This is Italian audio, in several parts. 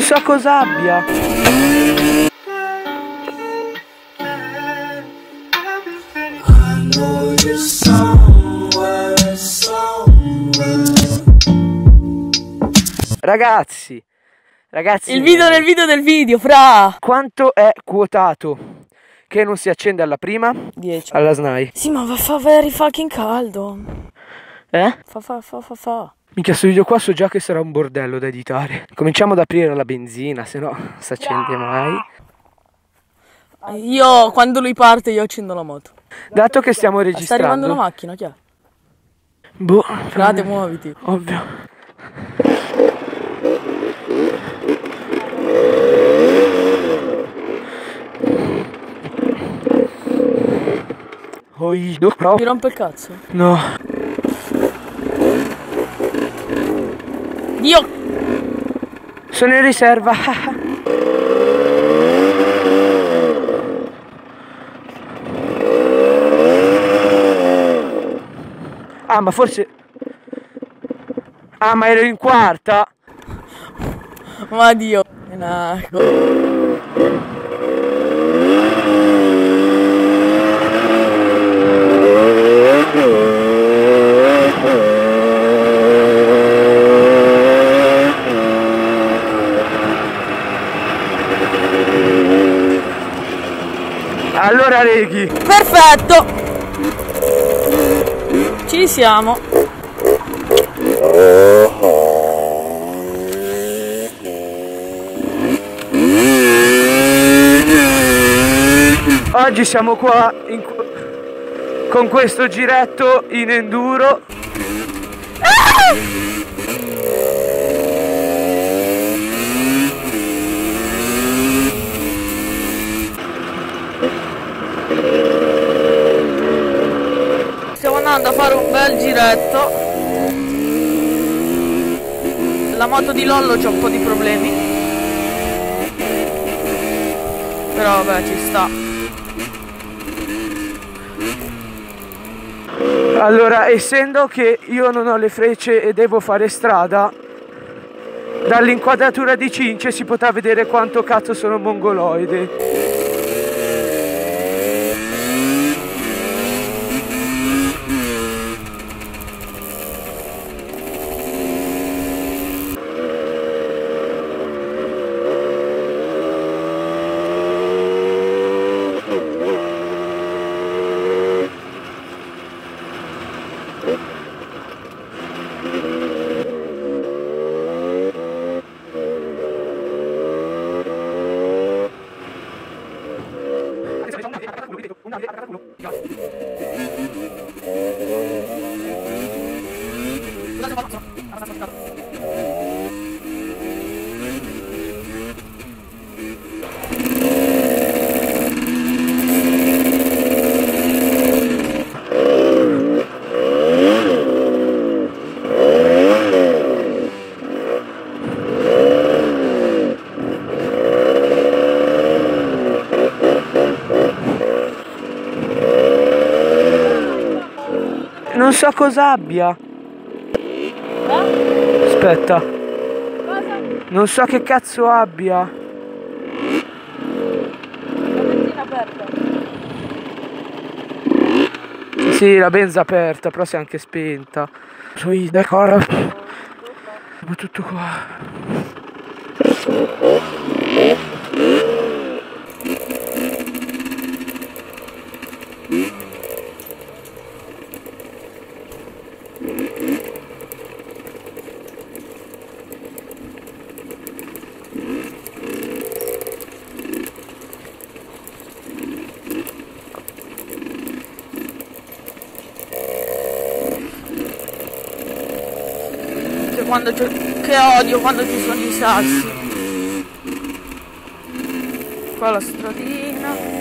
Non so cosa abbia. Ragazzi, ragazzi, Il video del video del video, fra! quanto è quotato che non si accende alla prima? 10. Alla SNAI. Sì, ma va fa very fucking caldo. Eh? Fa fa fa fa fa. Minchia, sto video qua so già che sarà un bordello da editare. Cominciamo ad aprire la benzina, se no si accende mai. Io, quando lui parte, io accendo la moto. Dato che stiamo Sta arrivando registrando... macchina, chi è? Boh, Frate, muoviti. ovvio. Oi, no, no, Mi rompe il cazzo. no. Dio! Sono in riserva. Ah, ma forse... Ah, ma ero in quarta. Ma Dio! Menacco. Allora, Reghi. Perfetto! Ci siamo. Oggi siamo qua in con questo giretto in enduro. Stiamo andando a fare un bel giretto. La moto di Lollo c'ha un po' di problemi. Però vabbè ci sta. Allora, essendo che io non ho le frecce e devo fare strada, dall'inquadratura di Cince si potrà vedere quanto cazzo sono mongoloide. Non so cosa abbia. Aspetta. Non so che cazzo abbia. Sì, la benza aperta, però si è anche spenta. Sì, d'accordo. Ma tutto qua. quando c'è che odio quando ci sono i sassi. Qua la stradina.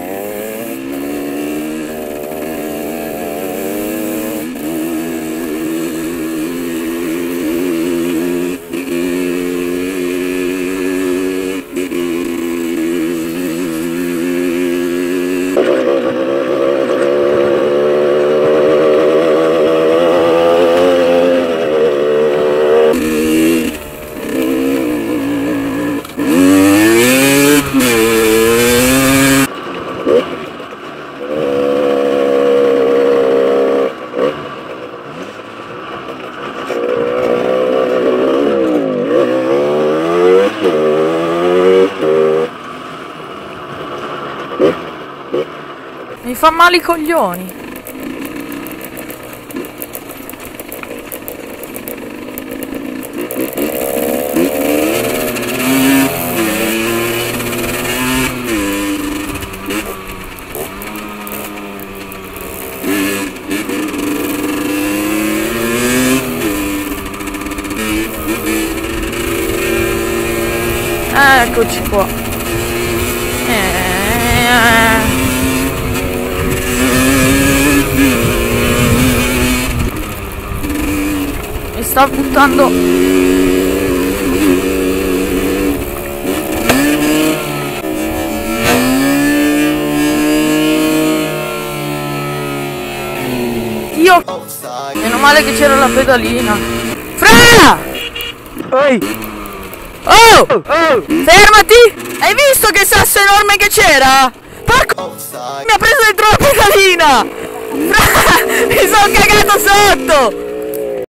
Fa male i coglioni. Eccoci qua. Eh. Mi sta buttando. Io. Meno male che c'era la pedalina. Fra! Ehi! Oh! Oh! Fermati! Hai visto che sasso enorme che c'era? Porco mi ha preso dentro la pedalina! Fra! Mi sono cagato sotto!